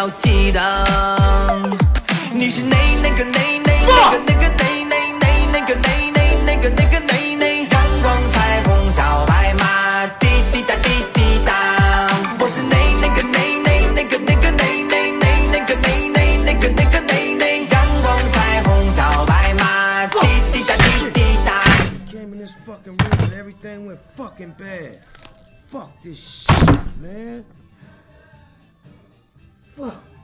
要记得，你是那那个那那那个那个那那那那个那那那个那个那那阳光彩虹小白马滴滴答滴滴答，我是那那个那那那个那个那那那那个那那那个那个那那阳光彩虹小白马滴滴答滴滴答。Came in this fucking room and everything went fucking bad. Fuck this shit, man. Fuck.